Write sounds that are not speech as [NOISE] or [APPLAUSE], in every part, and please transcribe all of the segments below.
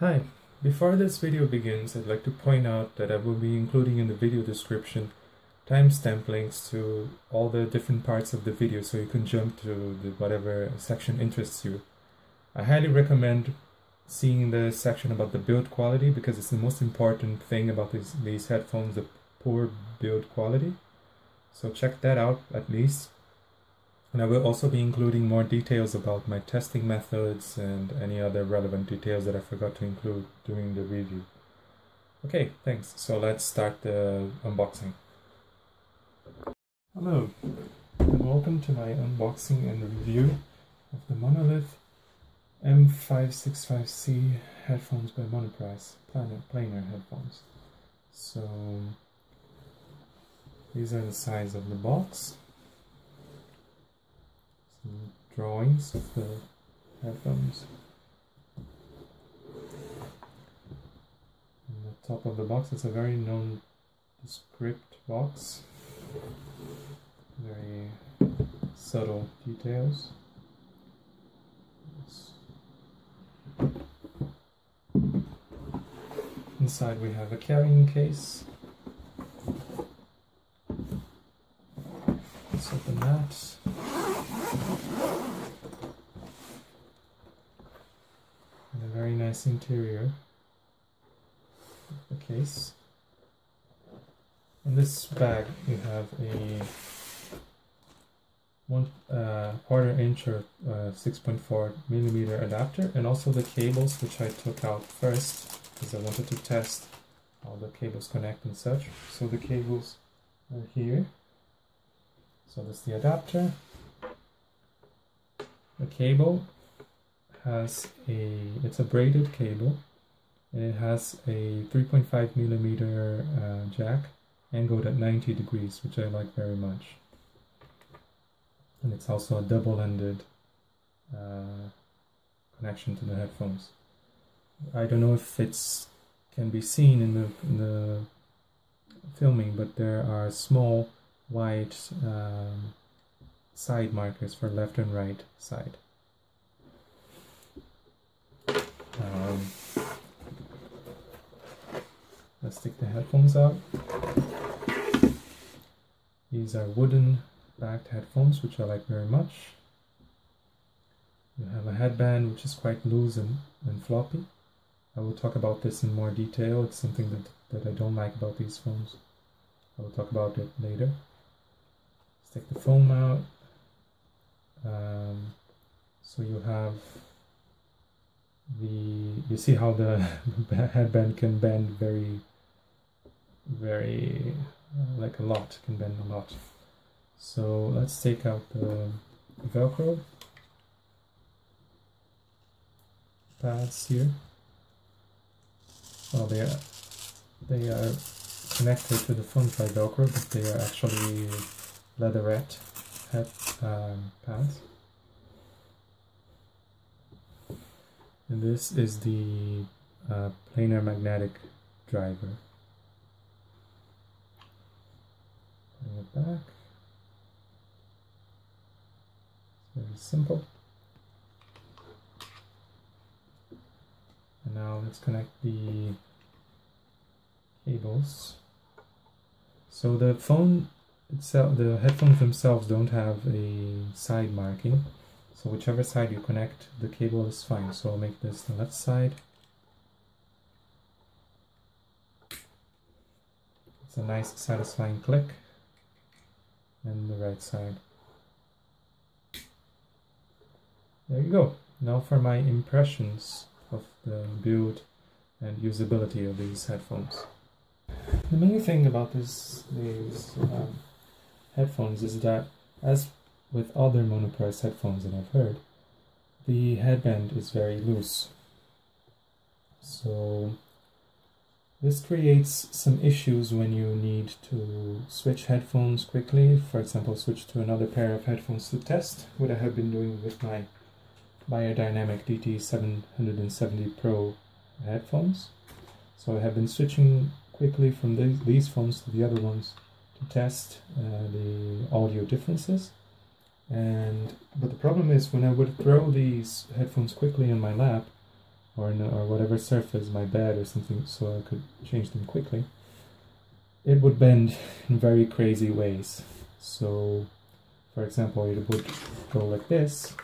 Hi, before this video begins, I'd like to point out that I will be including in the video description timestamp links to all the different parts of the video so you can jump to the whatever section interests you. I highly recommend seeing the section about the build quality because it's the most important thing about these, these headphones, the poor build quality. So check that out at least. And I will also be including more details about my testing methods and any other relevant details that I forgot to include during the review. Okay, thanks. So let's start the unboxing. Hello, and welcome to my unboxing and review of the Monolith M565C headphones by Monoprice, planar, planar headphones. So, these are the size of the box some drawings of the headphones. In the top of the box it's a very known script box. Very subtle details. Inside we have a carrying case. Let's open that. Interior the case. In this bag you have a one uh, quarter inch or uh, 6.4 millimeter adapter and also the cables which I took out first because I wanted to test how the cables connect and such. So the cables are here. So that's the adapter. The cable has a it's a braided cable. And it has a 3.5 millimeter uh, jack angled at 90 degrees which I like very much. And it's also a double-ended uh, connection to the headphones. I don't know if it's can be seen in the, in the filming but there are small white um, side markers for left and right side um, let's take the headphones out. These are wooden backed headphones, which I like very much. You have a headband, which is quite loose and, and floppy. I will talk about this in more detail. It's something that, that I don't like about these phones. I will talk about it later. Take the foam out. Um, so you have the you see how the [LAUGHS] headband can bend very very uh, like a lot can bend a lot. So let's take out the velcro pads here. Well they are they are connected to the front by velcro but they are actually leatherette head um, pads And this is the uh, planar magnetic driver. Bring it back. It's very simple. And now let's connect the cables. So the phone itself, the headphones themselves don't have a side marking. So whichever side you connect the cable is fine. So I'll make this the left side. It's a nice satisfying click. And the right side. There you go. Now for my impressions of the build and usability of these headphones. The main thing about this, these um, headphones is that as with other monoprice headphones that I've heard, the headband is very loose. So this creates some issues when you need to switch headphones quickly. For example, switch to another pair of headphones to test, what I have been doing with my Beyerdynamic DT770 Pro headphones. So I have been switching quickly from these phones to the other ones to test uh, the audio differences and but the problem is when I would throw these headphones quickly in my lap or, in, or whatever surface, my bed or something, so I could change them quickly, it would bend [LAUGHS] in very crazy ways. So, for example, it would go like this,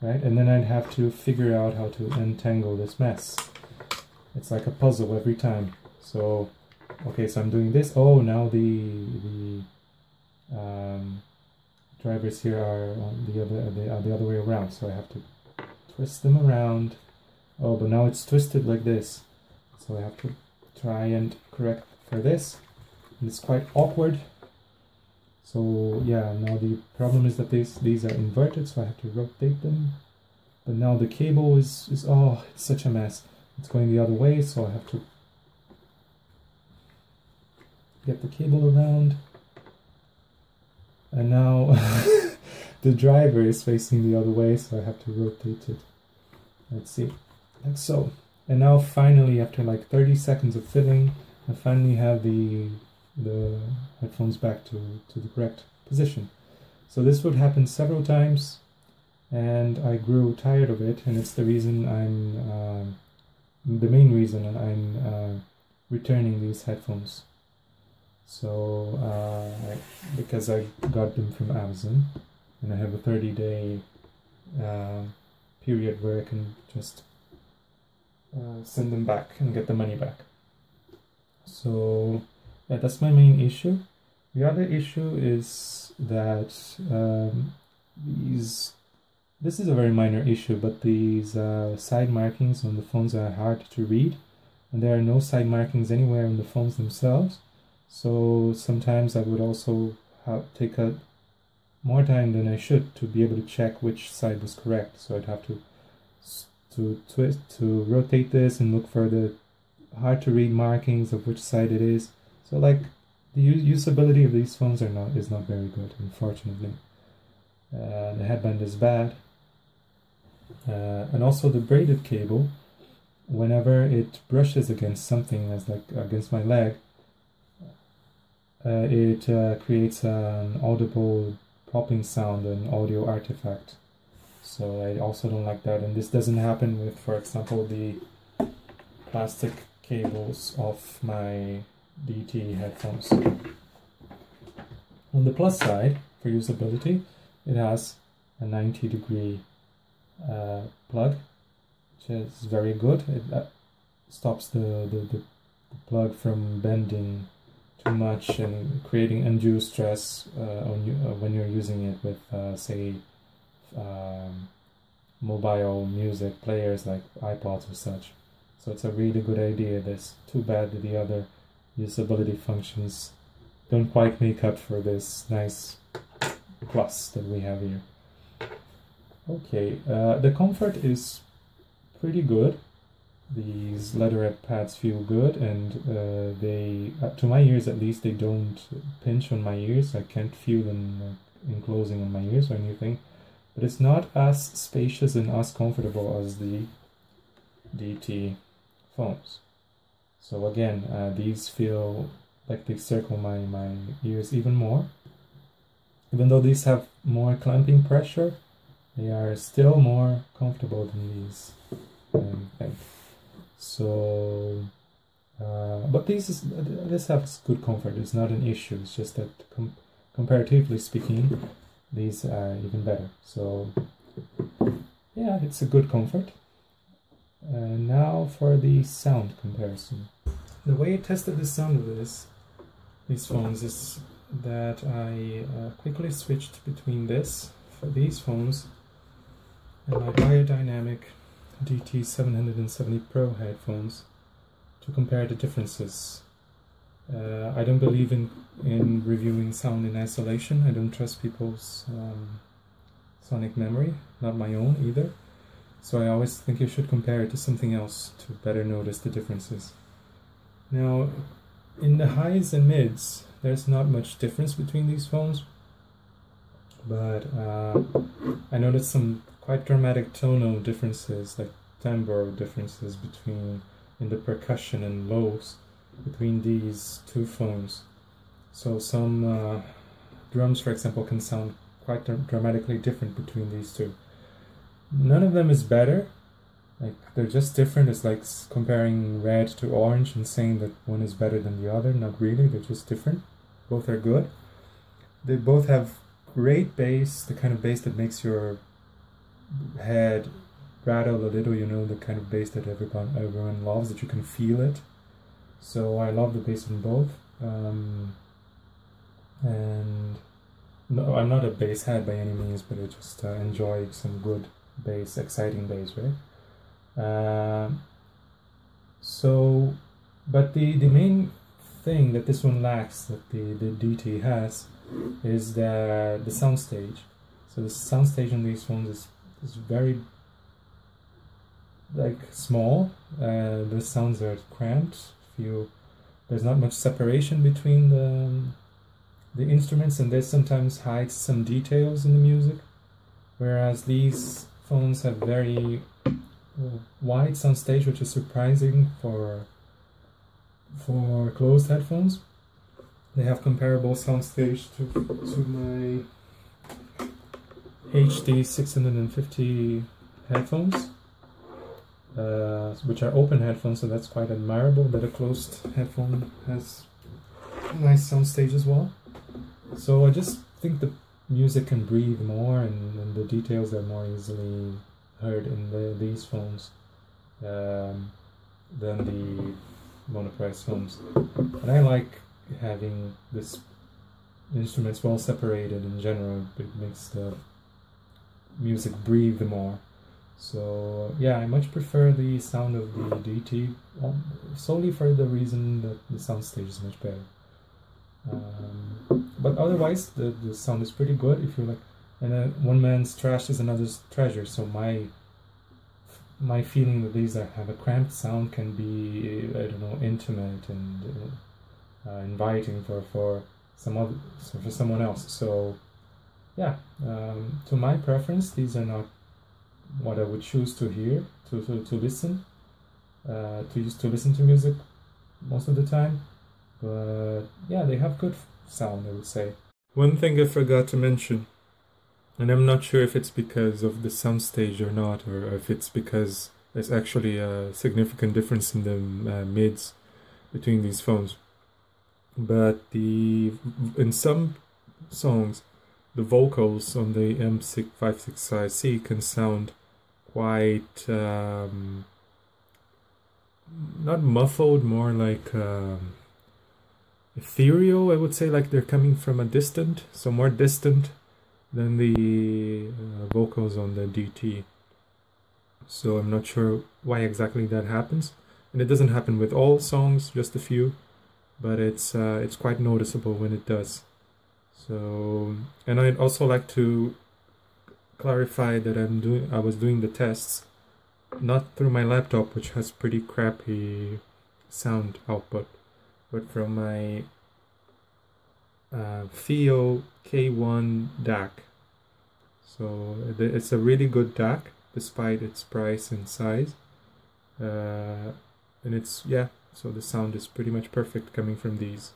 right? And then I'd have to figure out how to untangle this mess. It's like a puzzle every time. So, okay, so I'm doing this. Oh, now the the um, drivers here are the other the, uh, the other way around. So I have to twist them around. Oh, but now it's twisted like this. So I have to try and correct for this. And it's quite awkward. So yeah, now the problem is that these these are inverted, so I have to rotate them. But now the cable is is oh, it's such a mess. It's going the other way, so I have to get the cable around. And now [LAUGHS] the driver is facing the other way, so I have to rotate it. Let's see, like so. And now finally, after like 30 seconds of fiddling, I finally have the the headphones back to, to the correct position. So this would happen several times, and I grew tired of it, and it's the reason I'm, uh, the main reason I'm uh, returning these headphones. So, uh, I, because I got them from Amazon, and I have a 30 day uh, period where I can just uh, send them back and get the money back. So, yeah, that's my main issue. The other issue is that um, these, this is a very minor issue, but these uh, side markings on the phones are hard to read, and there are no side markings anywhere on the phones themselves. So sometimes I would also have, take a more time than I should to be able to check which side was correct. So I'd have to to twist to rotate this and look for the hard to read markings of which side it is. So like the usability of these phones are not is not very good, unfortunately. Uh, the headband is bad, uh, and also the braided cable. Whenever it brushes against something, as like against my leg, it uh, creates an audible popping sound, an audio artifact. So I also don't like that, and this doesn't happen with, for example, the plastic cables of my DT headphones. On the plus side, for usability, it has a 90 degree uh, plug, which is very good. It uh, stops the, the, the, plug from bending too much and creating undue stress uh, on you, uh, when you're using it with, uh, say, um, mobile music players like iPods or such. So it's a really good idea. There's too bad that the other usability functions don't quite make up for this nice plus that we have here. Okay, uh, the comfort is pretty good. These leatherette pads feel good and uh, they, uh, to my ears at least, they don't pinch on my ears. I can't feel them enclosing on my ears or anything. But it's not as spacious and as comfortable as the DT phones. So again, uh, these feel like they circle my, my ears even more. Even though these have more clamping pressure, they are still more comfortable than these um, things. So, uh, but this is this has good comfort. It's not an issue. It's just that com comparatively speaking, these are even better. So, yeah, it's a good comfort. Uh, now for the sound comparison. The way I tested the sound of this, these phones is that I uh, quickly switched between this, for these phones, and my Beyerdynamic DT770 Pro headphones to compare the differences. Uh, I don't believe in, in reviewing sound in isolation. I don't trust people's um, sonic memory, not my own either. So I always think you should compare it to something else to better notice the differences. Now, in the highs and mids, there's not much difference between these phones, but uh, I noticed some quite dramatic tonal differences, like timbre differences between in the percussion and lows between these two phones. So some uh, drums, for example, can sound quite dramatically different between these two. none of them is better. Like they're just different. It's like comparing red to orange and saying that one is better than the other. Not really. They're just different. Both are good. They both have great bass, the kind of bass that makes your head rattle a little. You know, the kind of bass that everyone everyone loves. That you can feel it. So I love the bass in both. Um, and no, I'm not a bass head by any means, but I just uh, enjoy some good bass, exciting bass, right? Um, so, but the, the main thing that this one lacks, that the, the DT has, is the, the soundstage. So the soundstage on these phones is, is very like small. Uh, the sounds are cramped. You, there's not much separation between the the instruments, and this sometimes hides some details in the music. Whereas these phones have very wide soundstage, which is surprising for for closed headphones. They have comparable soundstage to, to my HD 650 headphones, uh, which are open headphones, so that's quite admirable that a closed headphone has a nice soundstage as well. So I just think the music can breathe more and, and the details are more easily heard in the, these phones um, than the monoprice phones. And I like having this instruments well separated in general. It makes the music breathe more. So yeah, I much prefer the sound of the DT um, solely for the reason that the soundstage is much better. Um, but otherwise, the, the sound is pretty good. If you like, and uh, one man's trash is another's treasure. So my my feeling that these are, have a cramped sound can be I don't know intimate and uh, inviting for for some other for someone else. So yeah, um, to my preference, these are not what I would choose to hear to to, to listen uh, to use to listen to music most of the time. But yeah, they have good sound, I would say. One thing I forgot to mention, and I'm not sure if it's because of the soundstage or not, or if it's because there's actually a significant difference in the uh, mids between these phones. But the in some songs, the vocals on the M656C can sound quite um, not muffled, more like. Um, ethereal, I would say, like they're coming from a distant, so more distant than the uh, vocals on the DT. So I'm not sure why exactly that happens, and it doesn't happen with all songs, just a few, but it's uh, it's quite noticeable when it does. So, and I'd also like to clarify that I'm doing I was doing the tests not through my laptop, which has pretty crappy sound output but from my uh, FiiO K1 DAC. So it's a really good DAC despite its price and size. Uh, and it's, yeah, so the sound is pretty much perfect coming from these.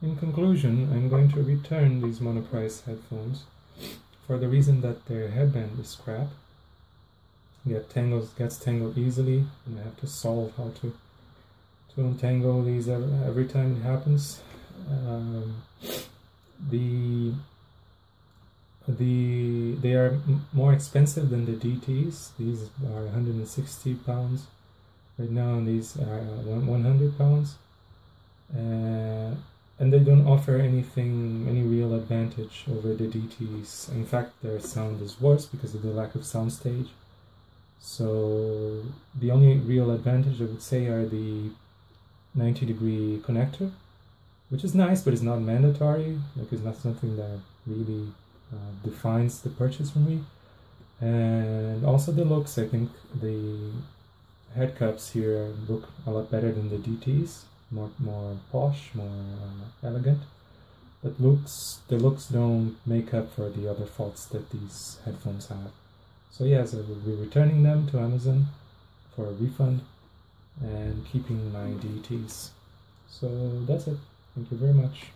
In conclusion, I'm going to return these monoprice headphones for the reason that their headband is crap. Get tangles, gets tangled easily, and I have to solve how to to untangle these every, time it happens. Um, the the they are more expensive than the DTs. These are 160 pounds right now, and these are 100 pounds. Uh, and they don't offer anything, any real advantage over the DTs. In fact, their sound is worse because of the lack of soundstage. So the only real advantage I would say are the 90 degree connector, which is nice, but it's not mandatory. Like it's not something that really uh, defines the purchase for me. And also the looks, I think the head cups here look a lot better than the DTs, more more posh, more uh, elegant. But looks, the looks don't make up for the other faults that these headphones have. So yes, I will be returning them to Amazon for a refund and keeping my DTs. So that's it. Thank you very much.